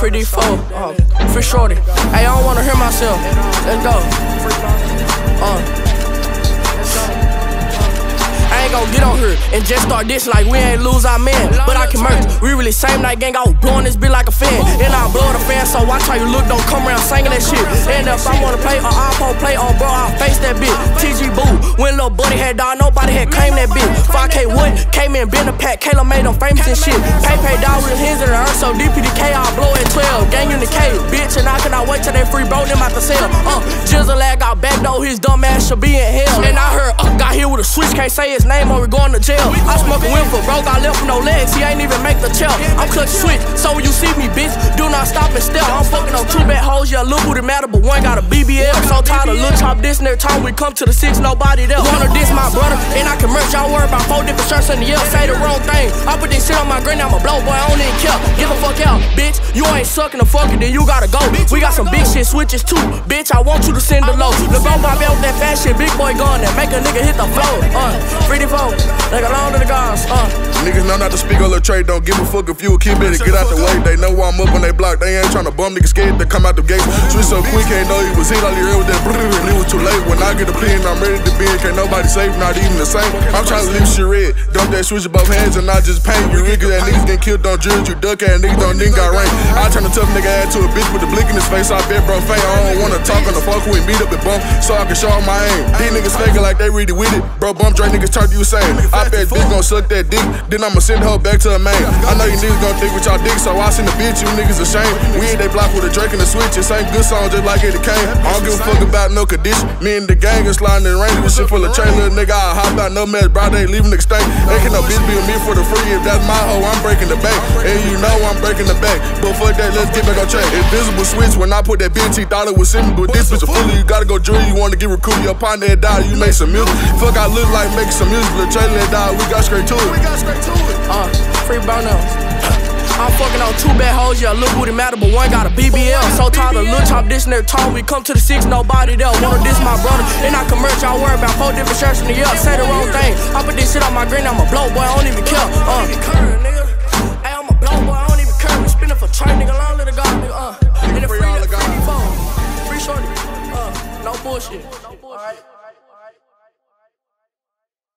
Pretty full, uh, free shorty. Hey, I don't wanna hear myself. Let's go. Uh I ain't gon' get on here and just start dishing like we ain't lose our man. But I can merch. We really same night gang, I was blowing this bitch like a fan. And I blow the fan, so watch how you look, don't come around singing that shit. And if I wanna play or iPhone play on, bro, I'll face that bitch. TG when little buddy had died, nobody had claimed that bitch. 5K Wood came in, been a pack, Kayla made them famous and shit. Pay pay dog with hands in the earth, so DPDK, I'll blow at 12. Gang in the cave, bitch, and I cannot wait till they free bro, them out the cell. Uh, Jizzle got back though, his dumb ass should be in hell. And I heard, uh, got here with a switch, can't say his name or we going to jail. I smoke a for bro got left with no legs, he ain't even make the chair. I'm clutch switch, so when you see me, bitch, do not stop and stare. Yeah, look who it matter, but one got a BBL. So tired of little chop this and every time we come to the six, nobody there. Wanna diss my brother, and I can merch, y'all worry about four different shirts in the yell, say the wrong thing. I put this shit on my granny, I'm a blow boy, I don't even care. Get the fuck out, bitch, you ain't sucking the fucking, then you gotta go. We got some big shit switches too, bitch, I want you to send the low. Look on my belt, that fast shit, big boy gun, that make a nigga hit the floor. Uh, free phone, like a long to the guys, uh. Niggas know not to speak on the trade, don't give a fuck if you a kid, better get out the way. They know I'm up on they block, they ain't tryna bum niggas scared to come out the gate. Switch so quick, ain't know he was hit, all he heard was that brrrr, and it was too late. When I get the pin, I'm ready to bend, can't nobody save, not even the same. I'm tryna leave shit red, dump that switch above hands and not just paint. You niggas that niggas get killed, don't judge you, duck ass niggas don't nigga got rank. I turn a tough nigga ass to a bitch with a blick in his face, I bet bro faint. I don't wanna talk on the fuck, we meet up and bump, so I can show my aim. These niggas faking like they really with it, bro, bump Dre niggas turn you same. I bet bitch gon' suck that dick, then I'ma send her back to her man. I know you niggas gon' think with y'all dick, so I send the bitch, you niggas ashamed. We ain't they block with a Drake and a switch, it good song just like Eddie Kane. I don't give a fuck about no condition. Me and the gang is sliding in rain with shit full of chain, little nigga. I hop out no mess, bro, they ain't leaving the state. They can no bitch be with me for the free. If that's my hoe, I'm breaking the bank. And you know I'm breaking the bank. But fuck that, let's get back on track. Invisible switch when I put that bitch, he thought it was simple. But this bitch a fully, you gotta go drill, you wanna get recruited. Your partner had died, you make some music. Fuck, I look like making some music. The trailer died, we got straight to it. We got straight to it. Uh, free burner on two bad hoes, yeah, look who the matter, but one got a BBL. So tired of little chop this and every time we come to the six, nobody there. Wanna diss my brother, and I can merch, I worry about four different shirts in the up. Say the wrong thing, I put this shit on my green, I'm a blow boy, I don't even care. Uh. Hey, I'm a blow boy, I don't even care. We spinning for train, nigga, long little God, nigga, uh. In the free, free, free, free shorty, uh, no bullshit. No bullshit. All right.